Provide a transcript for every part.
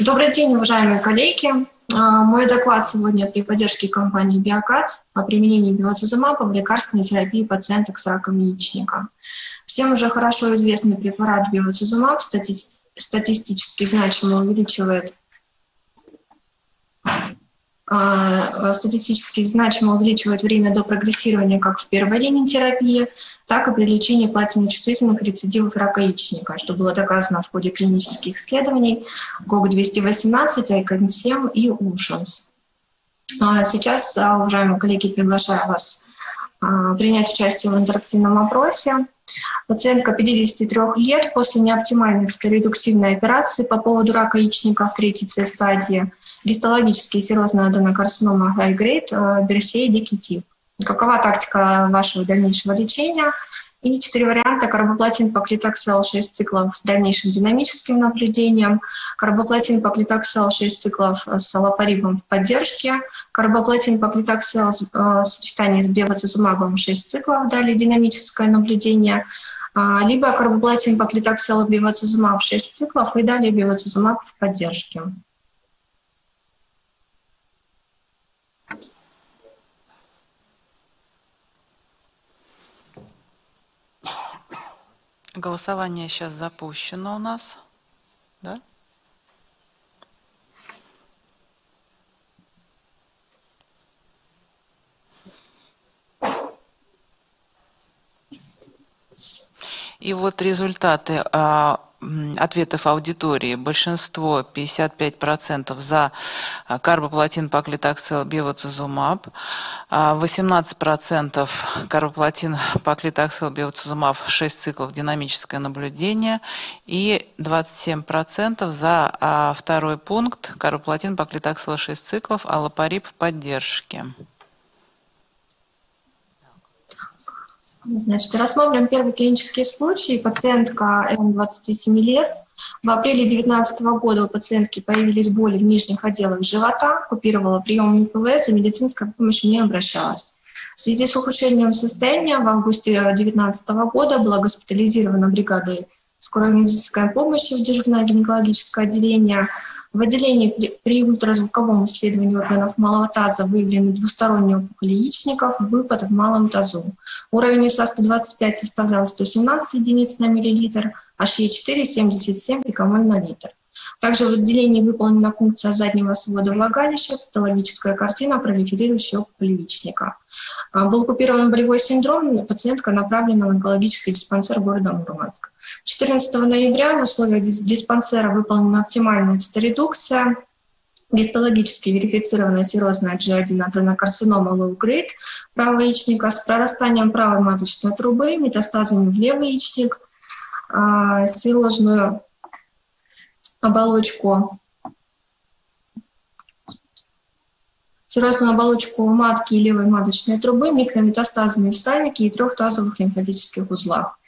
Добрый день, уважаемые коллеги. А, мой доклад сегодня при поддержке компании «Биокат» о применении биоцизумаба в лекарственной терапии пациенток с раком яичника. Всем уже хорошо известный препарат биоцизумаб статистически значимо увеличивает статистически значимо увеличивает время до прогрессирования как в первой линии терапии, так и при лечении платиночувствительных рецидивов рака яичника, что было доказано в ходе клинических исследований ГОК-218, ICON-7 и УШАНС. А сейчас, а, уважаемые коллеги, приглашаю вас принять участие в интерактивном опросе. Пациентка 53 лет после неоптимальной стероидуксивной операции по поводу рака яичника в третьей С-стадии – гистологический серозная аденокарцинома high grade, э, Берсей дикий Какова тактика вашего дальнейшего лечения? И четыре варианта. Карбоплатин поклитоксел 6 циклов с дальнейшим динамическим наблюдением. Карбоплатин поклитоксел 6 циклов с аллопарибом в поддержке. Карбоплатин поклитоксел э, в сочетании с бевацизумабом 6 циклов, далее динамическое наблюдение. А, либо карбоплатин поклитоксел бевацизумаб 6 циклов и далее бевацизумаб в поддержке. Голосование сейчас запущено у нас. Да? И вот результаты а, ответов аудитории большинство, 55% за а, карбоплатин паклитоксел бевацизумаб, 18% а, карбоплатин паклитоксел бевацизумаб 6 циклов динамическое наблюдение и 27% за а, второй пункт карбоплатин паклитоксел 6 циклов аллопарип в поддержке. Значит, рассмотрим первый клинический случай. Пациентка М 27 лет. В апреле 2019 года у пациентки появились боли в нижних отделах живота, купировала прием ПВС и медицинская помощь не обращалась. В связи с ухудшением состояния в августе 2019 года была госпитализирована бригадой скорой медицинской помощи в дежурное гинекологическое отделение. В отделении при, при ультразвуковом исследовании органов малого таза выявлены двусторонние опухоли яичников, выпад в малом тазу. Уровень ИСА 125 составлял 117 единиц на миллилитр, а ШЕ4 – 77 пикомоль на литр. Также в отделении выполнена функция заднего свода влагалища, цитологическая картина пролиферирующей опухоли яичника. А, был купирован болевой синдром, пациентка направлена в онкологический диспансер города Мурманск. 14 ноября в условиях диспансера выполнена оптимальная циторедукция, гистологически верифицированная серозная G1 аденокарцинома low grade правого яичника с прорастанием правой маточной трубы, метастазами в левый яичник, серозную оболочку серозную оболочку матки и левой маточной трубы микрометастазами в стальнике и трех тазовых лимфатических узлах.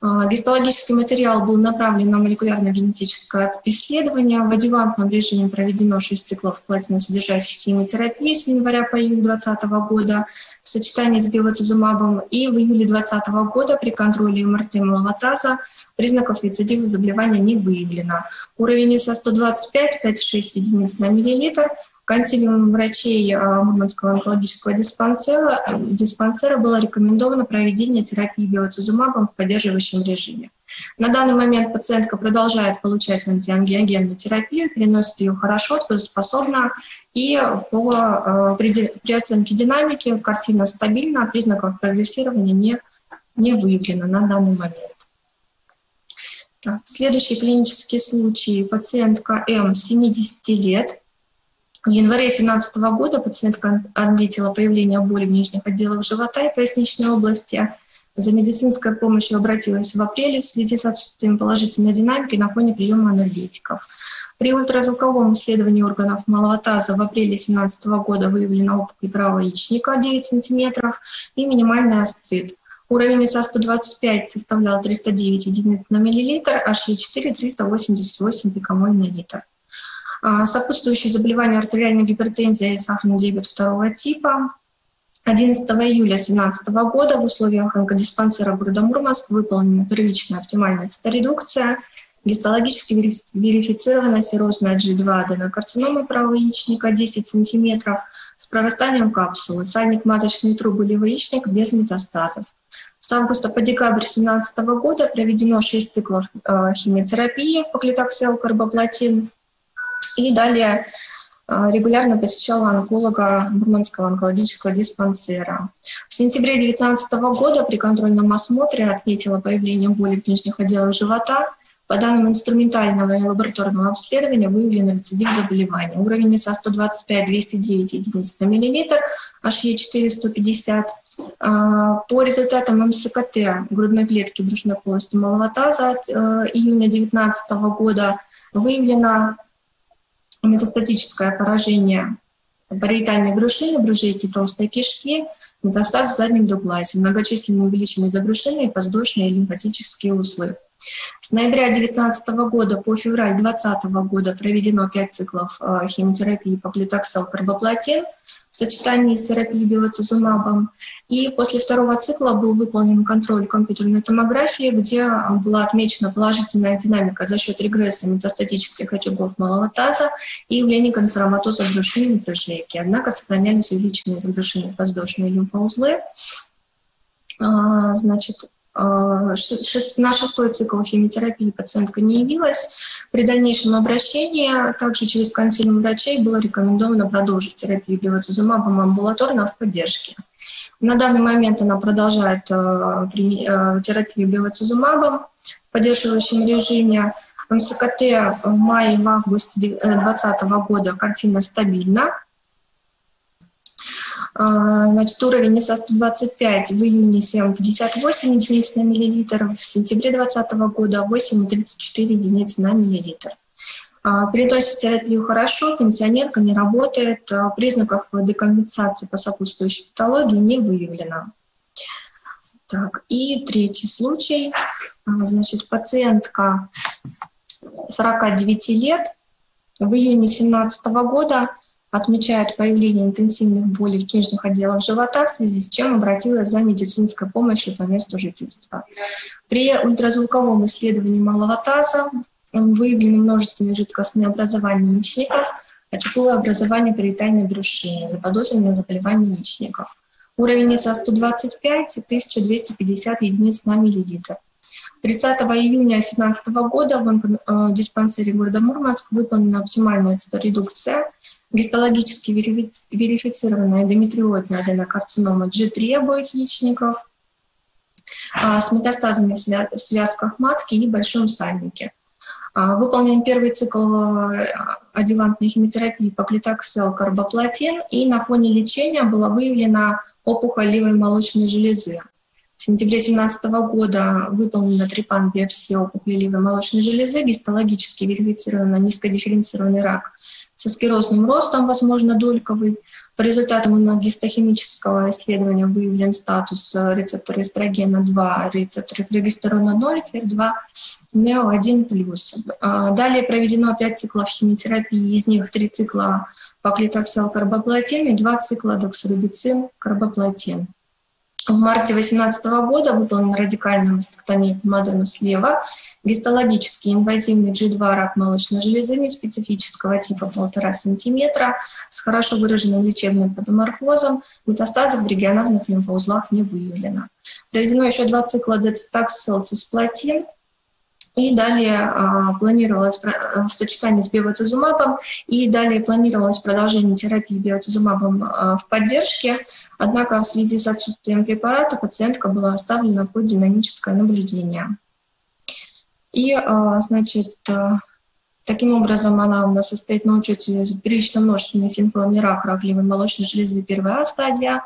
А, гистологический материал был направлен на молекулярно-генетическое исследование. В адювантном режиме проведено 6 циклов платиносодержащих химиотерапии с января по июль 2020 года в сочетании с биоцизумабом. И в июле 2020 года при контроле МРТ малого признаков рецидива заболевания не выявлено. Уровень ИСа 125, 5-6 единиц на миллилитр – Консилиумом врачей а, Мурманского онкологического диспансера, диспансера было рекомендовано проведение терапии биоцизумабом в поддерживающем режиме. На данный момент пациентка продолжает получать антиангиогенную терапию, переносит ее хорошо, способна, и по, а, при, при оценке динамики картина стабильна, признаков прогрессирования не, не выявлено на данный момент. Следующий клинический случай. Пациентка М, 70 лет, в январе 2017 года пациентка отметила появление боли в нижних отделах живота и поясничной области. За медицинской помощью обратилась в апреле в связи с отсутствием положительной динамики на фоне приема анальгетиков. При ультразвуковом исследовании органов малого таза в апреле 2017 года выявлена опухоль правого яичника 9 см и минимальный асцит. Уровень ИСА 125 составлял 309 единиц на миллилитр, а HE4 – 388 пикомоль на литр. А, сопутствующие заболевания артериальной гипертензии и сахарный диабет второго типа. 11 июля 2017 года в условиях онкодиспансера города Мурманск выполнена первичная оптимальная циторедукция. Гистологически верифицирована серозная G2 аденокарцинома правого яичника 10 см с прорастанием капсулы, сальник маточной трубы левый яичник без метастазов. С августа по декабрь 2017 года проведено 6 циклов э, химиотерапии по клитоксел, карбоплатин. И далее э, регулярно посещала онколога Бурманского онкологического диспансера. В сентябре 2019 года при контрольном осмотре отметила появление боли в нижних отделах живота. По данным инструментального и лабораторного обследования выявлен рецидив заболевания. Уровень ИСА 125-209 единиц на миллилитр, HE4 150 а, по результатам МСКТ грудной клетки брюшной полости малого таза от э, июня 2019 года выявлено метастатическое поражение париетальной брюшины, брюжейки толстой кишки, метастаз в заднем доглазе, многочисленные увеличенные забрюшины и подвздошные лимфатические узлы. С ноября 2019 года по февраль 2020 года проведено 5 циклов э, химиотерапии по клитоксел карбоплатин – в сочетании с терапией биоцизумабом. И после второго цикла был выполнен контроль компьютерной томографии, где была отмечена положительная динамика за счет регресса метастатических очагов малого таза и явления канцероматоза брюшины и брюшейки. Однако сохранялись увеличенные забрюшинные воздушные лимфоузлы. А, значит, на шестой цикл химиотерапии пациентка не явилась. При дальнейшем обращении также через консилиум врачей было рекомендовано продолжить терапию бивацизумабом амбулаторно в поддержке. На данный момент она продолжает э, э, терапию бивацизумабом в поддерживающем режиме. МСКТ в мае и в августе 2020 года картина стабильна. А, значит, уровень ИСА 125 в июне 7,58 единиц на миллилитр, в сентябре 2020 года 8,34 единицы на миллилитр. А, переносит терапию хорошо, пенсионерка не работает, а, признаков декомпенсации по сопутствующей патологии не выявлено. Так, и третий случай. Значит, пациентка 49 лет в июне 2017 года отмечает появление интенсивных болей в нижних отделах живота, в связи с чем обратилась за медицинской помощью по месту жительства. При ультразвуковом исследовании малого таза выявлены множественные жидкостные образования яичников, очаговое образование париетальной брюшины, заподозрено заболевание яичников. Уровень ИСА 125 1250 единиц на миллилитр. 30 июня 2017 года в онкодиспансере города Мурманск выполнена оптимальная циторедукция гистологически верифицированная эндометриоидная аденокарцинома G3 обоих яичников а, с метастазами в связках матки и большом сальнике. А, выполнен первый цикл адювантной химиотерапии по клитоксел карбоплатин, и на фоне лечения была выявлена опухоль левой молочной железы. В сентябре 2017 года выполнена трипан-биопсия опухоли левой молочной железы, гистологически верифицирован низкодифференцированный рак со склерозным ростом, возможно, дольковый. По результатам иммуногистохимического исследования выявлен статус э, рецептора эстрогена 2, рецептора прогестерона 0, HER2, NEO1+. А, далее проведено 5 циклов химиотерапии, из них 3 цикла поклитоксел карбоплатин и 2 цикла доксорубицин карбоплатин. В марте 2018 года выполнена радикальная мастектомия помадону слева, гистологический инвазивный G2 рак молочной железы неспецифического типа 1,5 см с хорошо выраженным лечебным патоморфозом, метастазов в регионарных лимфоузлах не выявлено. Проведено еще два цикла децитаксел цисплатин, и далее а, планировалось в сочетании с биоцизумабом, и далее планировалось продолжение терапии биоцизумабом а, в поддержке. Однако в связи с отсутствием препарата пациентка была оставлена под динамическое наблюдение. И, а, значит, Таким образом, она у нас состоит на учете прилично множественный синхронный рак, рак левой молочной железы первая стадия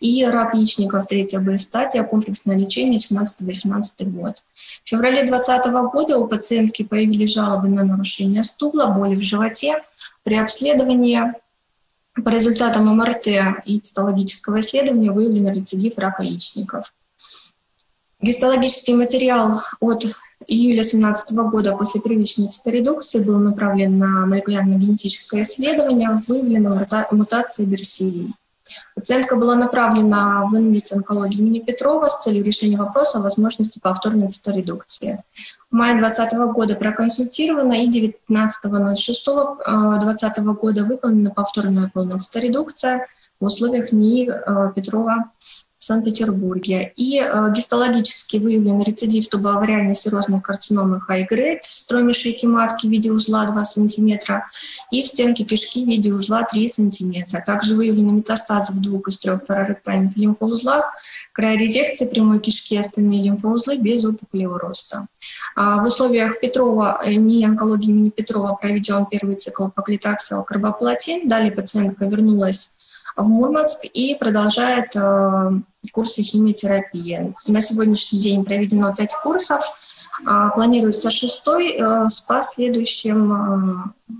и рак яичников третья Б стадия, комплексное лечение 17-18 год. В феврале 2020 года у пациентки появились жалобы на нарушение стула, боли в животе. При обследовании по результатам МРТ и цитологического исследования выявлен рецидив рака яичников. Гистологический материал от июля 2017 года после первичной циторедукции был направлен на молекулярно-генетическое исследование, выявлена мутация берсилии. Пациентка была направлена в инвиц онкологии имени Петрова с целью решения вопроса о возможности повторной циторедукции. В мае 2020 года проконсультирована и 19.06.2020 года выполнена повторная полная циторедукция в условиях НИИ э, Петрова Санкт-Петербурге. И э, гистологически выявлен рецидив тубоавариальной серозной карциномы high-grade в строме шейки матки в виде узла 2 см и в стенке кишки в виде узла 3 см. Также выявлены метастазы в двух из трех параректальных лимфоузлах, край резекции прямой кишки и остальные лимфоузлы без опухолевого роста. А в условиях Петрова, э, не онкологии имени Петрова проведен первый цикл поклитаксел карбоплатин. Далее пациентка вернулась в Мурманск и продолжает э, курсы химиотерапии. На сегодняшний день проведено пять курсов, э, планируется шестой э, с последующим э,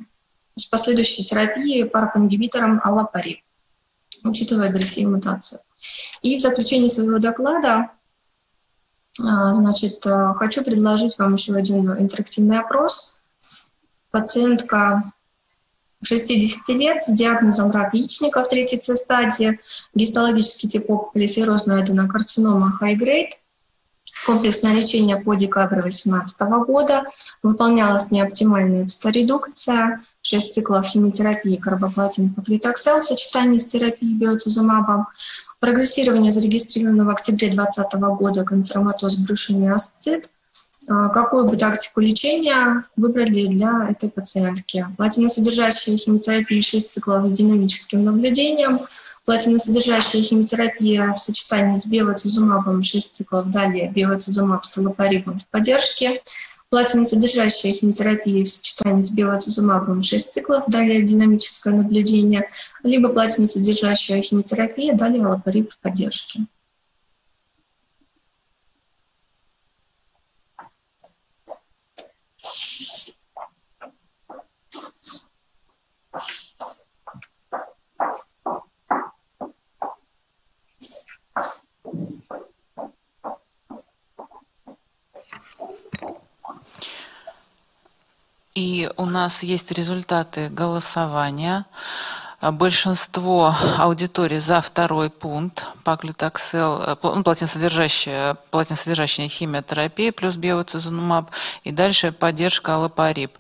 с последующей терапией паркингибитором аллопари, учитывая агрессивную мутацию. И в заключении своего доклада значит, хочу предложить вам еще один интерактивный опрос. Пациентка 60 лет с диагнозом рак яичника в третьей стадии, гистологический тип опухоли серозная аденокарцинома high-grade, комплексное лечение по декабрю 2018 года, выполнялась неоптимальная циторедукция, 6 циклов химиотерапии карбоплатин поклитоксел в сочетании с терапией биоцизумабом, прогрессирование зарегистрировано в октябре 2020 года канцероматоз брюшинный асцит – какую бы тактику лечения выбрали для этой пациентки. Платиносодержащая химиотерапия 6 циклов с динамическим наблюдением, платиносодержащая химиотерапия в сочетании с биоцизумабом 6 циклов, далее биоцизумаб с аллопарибом в поддержке, платиносодержащая химиотерапия в сочетании с биоцизумабом 6 циклов, далее динамическое наблюдение, либо платиносодержащая химиотерапия, далее аллопариб в поддержке. И у нас есть результаты голосования. Большинство аудитории за второй пункт паклитоксел, э, ну, платиносодержащая, платиносодержащая химиотерапия плюс биоцизумаб и дальше поддержка аллопарип.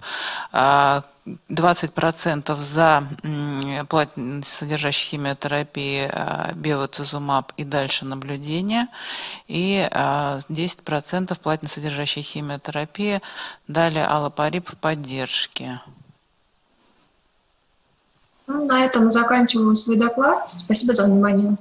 20% за платин, содержащий химиотерапии а, биоцизумаб и дальше наблюдение, и 10% а, платин, содержащий химиотерапия, далее аллопарип в поддержке. Ну, на этом заканчиваю свой доклад. Спасибо за внимание.